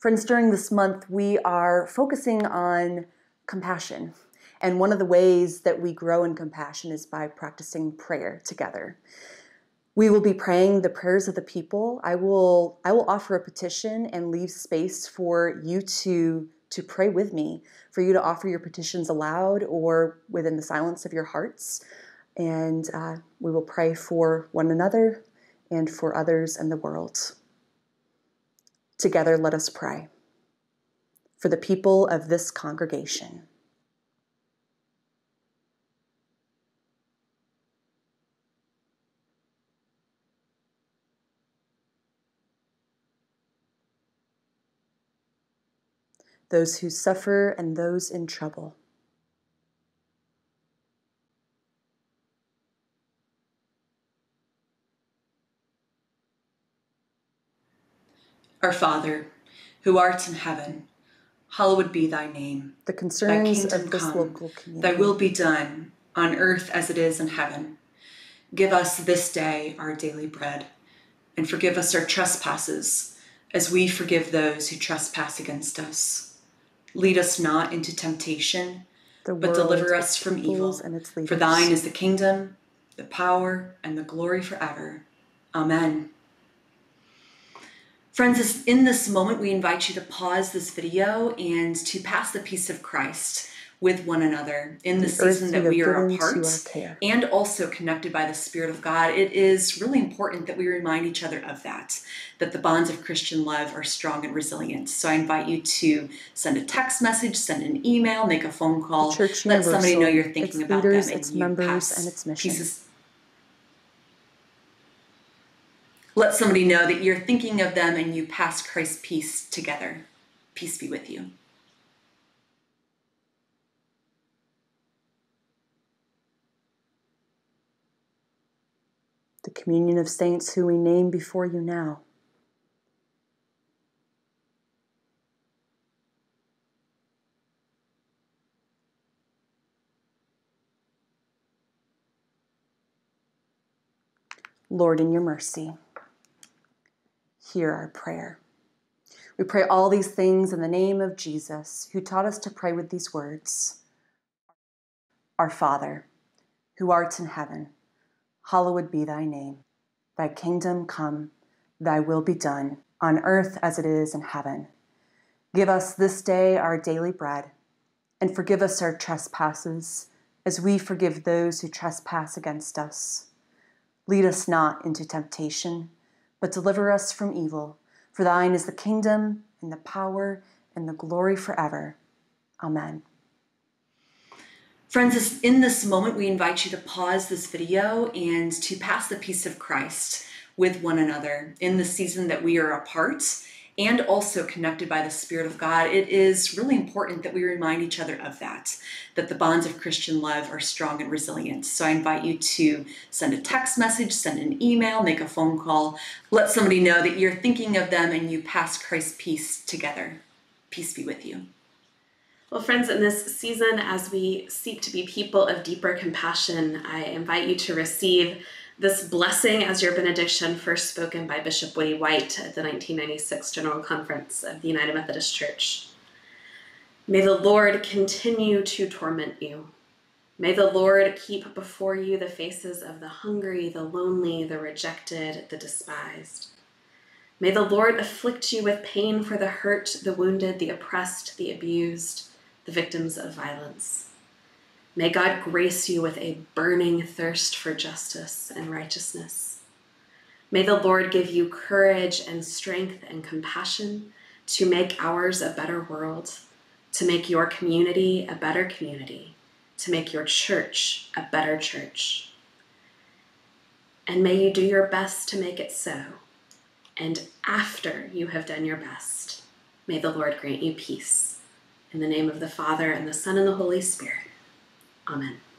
Friends, during this month, we are focusing on compassion. And one of the ways that we grow in compassion is by practicing prayer together. We will be praying the prayers of the people. I will I will offer a petition and leave space for you to to pray with me, for you to offer your petitions aloud or within the silence of your hearts. And uh, we will pray for one another and for others and the world. Together, let us pray for the people of this congregation. Those who suffer and those in trouble. Our Father, who art in heaven, hallowed be thy name. The concerns of this come, local community. Thy will be done on earth as it is in heaven. Give us this day our daily bread, and forgive us our trespasses, as we forgive those who trespass against us. Lead us not into temptation, but deliver us from evil. And its For thine is the kingdom, the power, and the glory forever. Amen. Friends, in this moment, we invite you to pause this video and to pass the peace of Christ with one another in the, The season that we are apart and also connected by the Spirit of God. It is really important that we remind each other of that, that the bonds of Christian love are strong and resilient. So I invite you to send a text message, send an email, make a phone call, Church let somebody know you're thinking its about leaders, them and its you members, pass and its mission. pieces. Let somebody know that you're thinking of them and you pass Christ's peace together. Peace be with you. the communion of saints who we name before you now. Lord, in your mercy, hear our prayer. We pray all these things in the name of Jesus, who taught us to pray with these words Our Father, who art in heaven, hallowed be thy name. Thy kingdom come, thy will be done, on earth as it is in heaven. Give us this day our daily bread, and forgive us our trespasses, as we forgive those who trespass against us. Lead us not into temptation, but deliver us from evil. For thine is the kingdom, and the power, and the glory forever. Amen. Friends, in this moment, we invite you to pause this video and to pass the peace of Christ with one another in the season that we are apart and also connected by the Spirit of God. It is really important that we remind each other of that, that the bonds of Christian love are strong and resilient. So I invite you to send a text message, send an email, make a phone call, let somebody know that you're thinking of them and you pass Christ's peace together. Peace be with you. Well, friends, in this season, as we seek to be people of deeper compassion, I invite you to receive this blessing as your benediction, first spoken by Bishop Woodie White at the 1996 General Conference of the United Methodist Church. May the Lord continue to torment you. May the Lord keep before you the faces of the hungry, the lonely, the rejected, the despised. May the Lord afflict you with pain for the hurt, the wounded, the oppressed, the abused, the victims of violence. May God grace you with a burning thirst for justice and righteousness. May the Lord give you courage and strength and compassion to make ours a better world, to make your community a better community, to make your church a better church. And may you do your best to make it so. And after you have done your best, may the Lord grant you peace. In the name of the Father, and the Son, and the Holy Spirit. Amen.